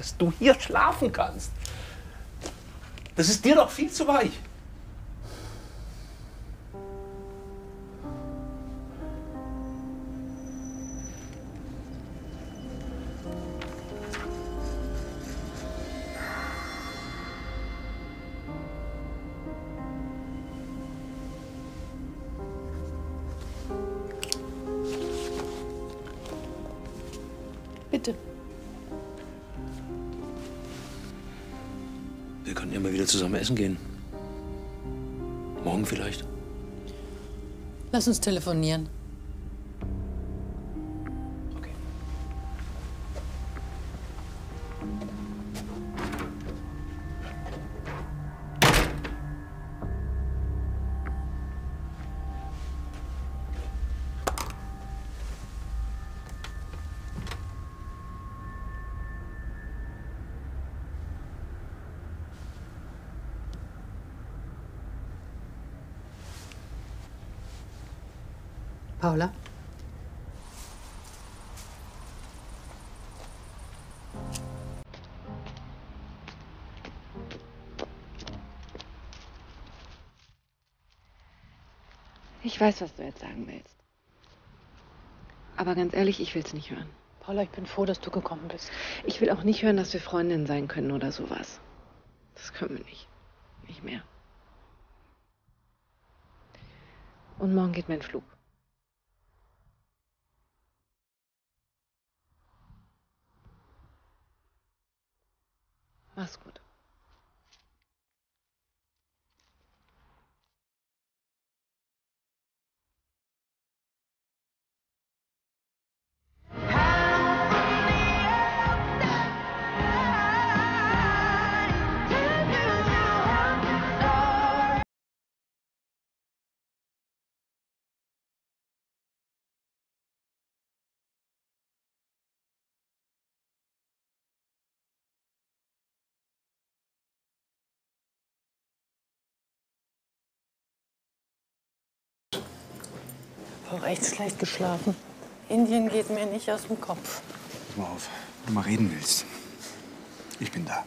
dass du hier schlafen kannst. Das ist dir doch viel zu weich. Bitte. Wir könnten ja mal wieder zusammen essen gehen. Morgen vielleicht. Lass uns telefonieren. Paula? Ich weiß, was du jetzt sagen willst. Aber ganz ehrlich, ich will's nicht hören. Paula, ich bin froh, dass du gekommen bist. Ich will auch nicht hören, dass wir Freundinnen sein können oder sowas. Das können wir nicht. Nicht mehr. Und morgen geht mein Flug. Mach's gut. Vor rechts leicht geschlafen. Indien geht mir nicht aus dem Kopf. Pass mal auf, wenn du mal reden willst. Ich bin da.